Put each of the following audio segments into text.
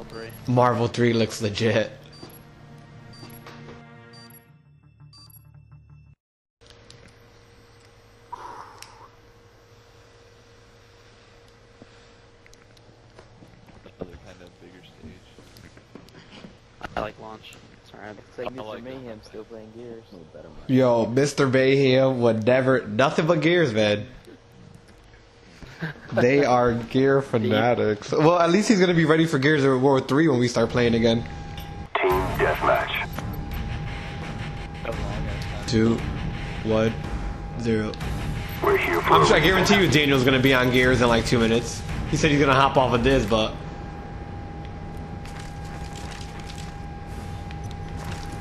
Marvel 3. Marvel 3 looks legit. Other kind of bigger stage. I like launch. Sorry, I'm It's like Mr. like. Mayhem still playing Gears. No better. Yo, Mr. Mayhem would never, nothing but gears, man. They are gear fanatics. Well, at least he's gonna be ready for Gears of War 3 when we start playing again. Team deathmatch. How long I time. Two, one, zero. We're here for I'm sure, I guarantee you Daniel's gonna be on Gears in like two minutes. He said he's gonna hop off of this, but.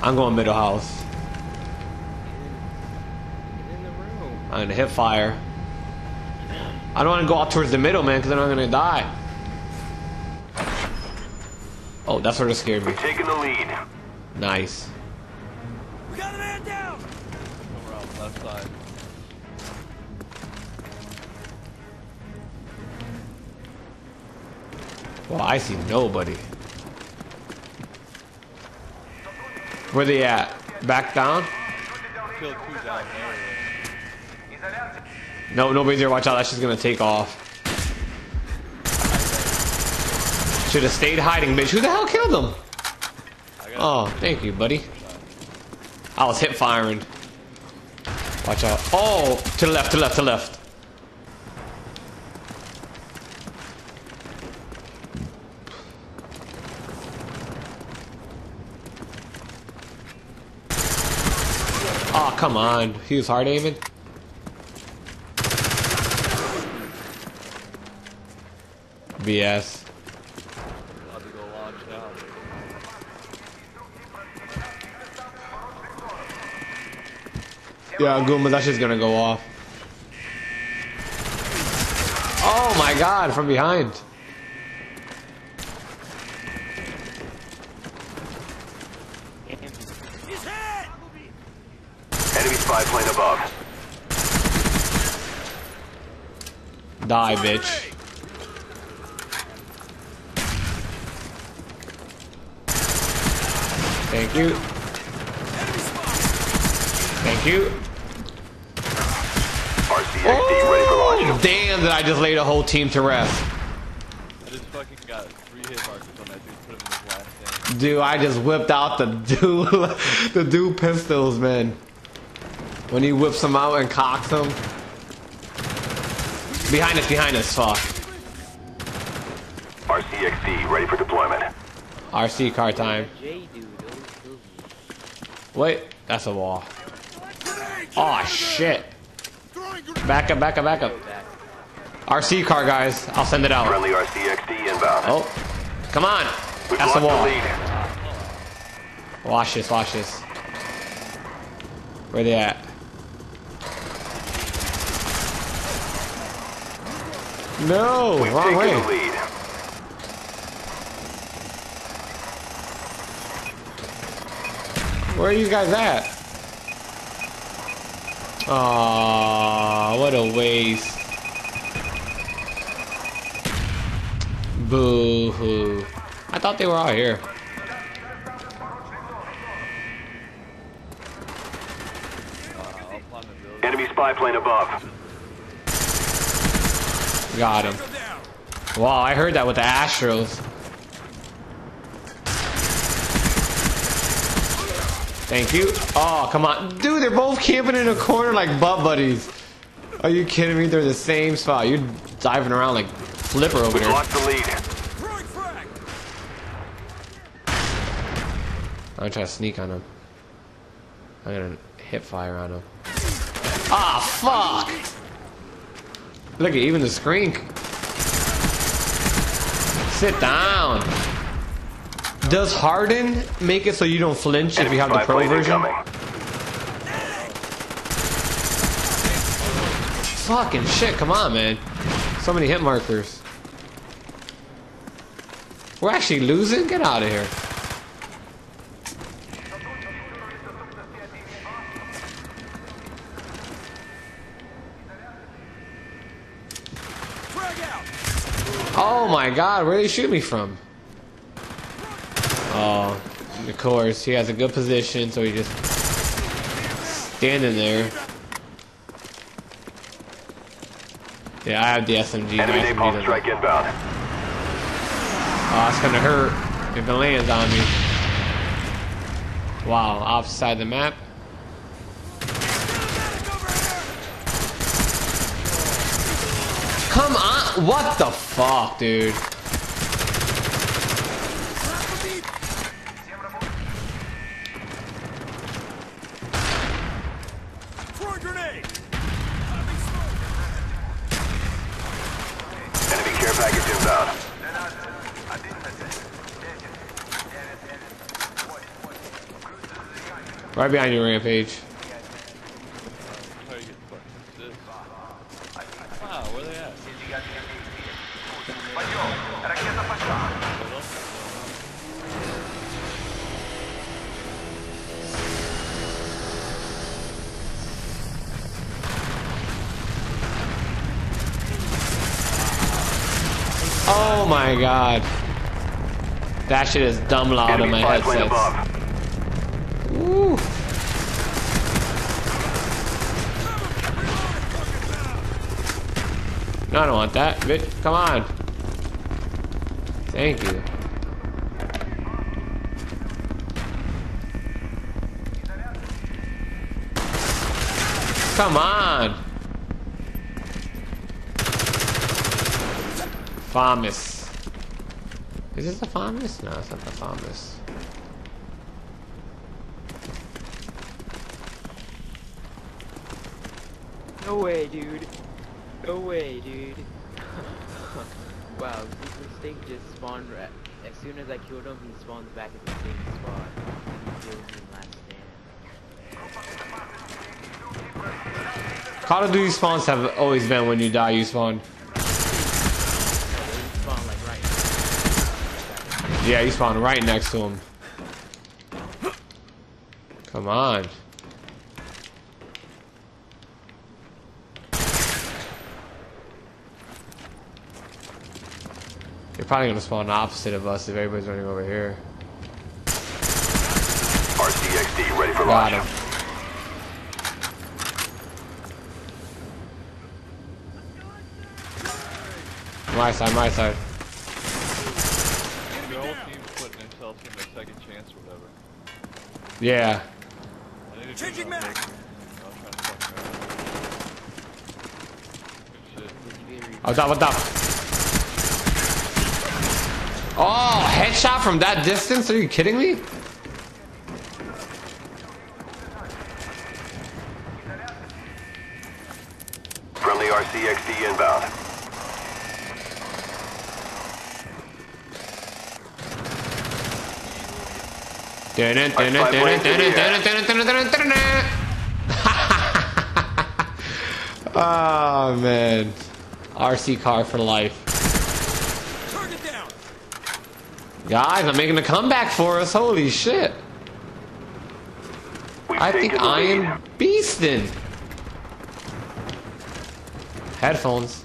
I'm going middle house. In the room. I'm gonna hit fire. I don't wanna go out towards the middle, man, because then I'm gonna die. Oh, that sort of scared me. We're taking the lead. Nice. We got a man down. on the left side. Well, I see nobody. Where they at? Back down? Killed two down there. No, nobody's there. Watch out. That's just gonna take off. Should have stayed hiding, bitch. Who the hell killed him? Oh, thank you, buddy. I was hip firing. Watch out. Oh, to the left, to the left, to the left. Oh, come on. He was hard aiming. BS. about to go launch out. Yeah, Goomba, that's just gonna go off. Oh my god, from behind. Enemy spy plane above. Die, bitch. Thank you. Thank you. RCXD ready for Oh, damn, that I just laid a whole team to rest. I just fucking got three hit markers on that dude. Put him in his last stand. Dude, I just whipped out the dude, the dude pistols, man. When he whips them out and cocks them. Behind us, behind us, fuck. RCXD ready for deployment. RC car time. J dude, always kills me. Wait, that's a wall. Oh shit. Back up, back up, back up. RC car, guys. I'll send it out. Friendly RCXD inbound. Oh, come on. We've That's the wall. the. Watch this, watch this. Where they at? No, We've wrong way. the lead. Where are you guys at? Aw, what a waste. Boo hoo. I thought they were all here. I'll climb the building. Enemy spy plane above. Got him. Wow, I heard that with the Astros. Thank you. Oh, come on. Dude, they're both camping in a corner like butt buddies. Are you kidding me? They're the same spot. You're diving around like Flipper over We've there. lost the lead. I'm trying to sneak on him. I'm gonna hit fire on him. Ah, fuck! Look at even the screen. Sit down. Does Harden make it so you don't flinch if you have the pro version? Fucking shit, come on, man. So many hit markers. We're actually losing? Get out of here. Oh my god, where they shoot me from? Oh, of course, he has a good position, so he just standing there. Yeah, I have the SMG. Enemy SMG napalm strike inbound. Oh, it's gonna hurt if it lands on me. Wow, offside the map. Come on! What the fuck, dude? Enemy care package inbound. Right behind you, Rampage. Try to get fucking assist. Wow, where they at? Oh my god. That shit is dumb loud in my spy plane headsets. above. Woo. No, I don't want that. Bitch, come on. Thank you. Come on. Farmus. Is this the Farmus? No, it's not the Farmus. No way, dude. No way, dude. wow, this mistake just spawned right. As soon as I killed him, he spawned back at the same spot. He killed me last stand. Call of Duty spawns have always been when you die, you spawn. He spawned like right. Yeah, you spawn right next to him. Come on. You're probably gonna spawn opposite of us if everybody's running over here. RCXD ready for Got launch. him. My side, my side. Your whole team's putting themselves in their Oh, headshot from that distance? Are you kidding me? Friendly RCXD inbound. Oh man. RC car for life. Guys, I'm making a comeback for us. Holy shit. We've I think I lead. am beasting. Headphones.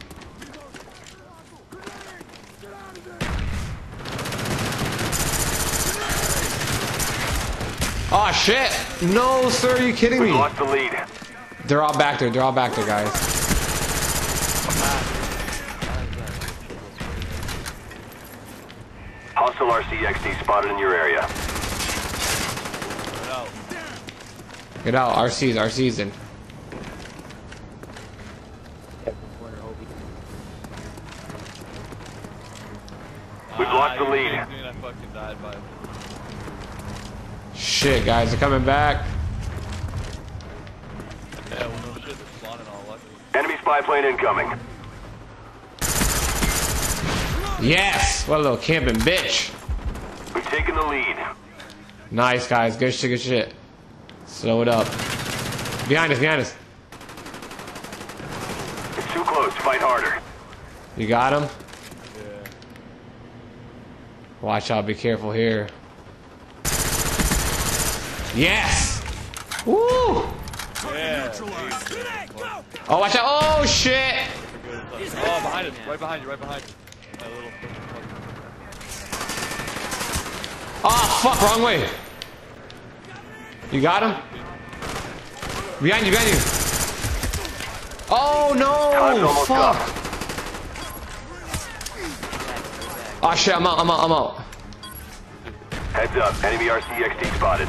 Oh shit! No, sir, are you kidding We've me? lost the lead. They're all back there. They're all back there, guys. RCXD spotted in your area. Get out. Get out. RC's, RC's in. We've lost the lead. kidding me? I fucking died by Shit, guys, they're coming back. Yeah, well, no shit, they're spawning all lucky. Enemy spy plane incoming. Yes! What a little camping bitch. We've the lead. Nice, guys. Good shit, good shit. Slow it up. Behind us, behind us. It's too close. Fight harder. You got him? Yeah. Watch out, be careful here. Yes! Woo! Yeah. Oh, watch out. Oh, shit! Oh, behind us. Right behind you, right behind you. That little fucking fucker. Oh fuck, wrong way. You got him? Behind you, behind you. Oh no! Fuck. up. Oh shit, I'm out, I'm out, I'm out. Heads up. Enemy RCXD spotted.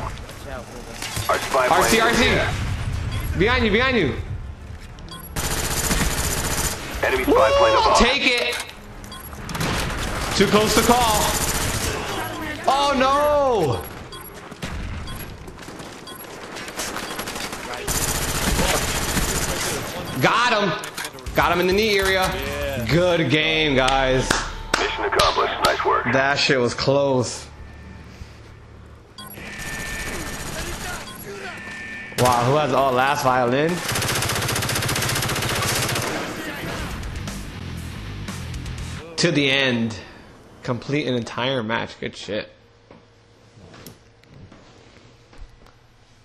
Our spy. RC, is in the air. RC. Behind you, behind you. Enemy spy plane above. take it. Too close to call. Oh no! Got him. Got him in the knee area. Good game, guys. Mission accomplished. Nice work. That shit was close. Wow, who has all last violin? To the end. Complete an entire match. Good shit.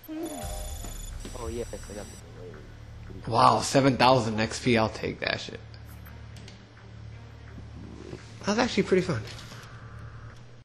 Oh yes, I got Wow, 7,000 XP. I'll take that shit. That was actually pretty fun.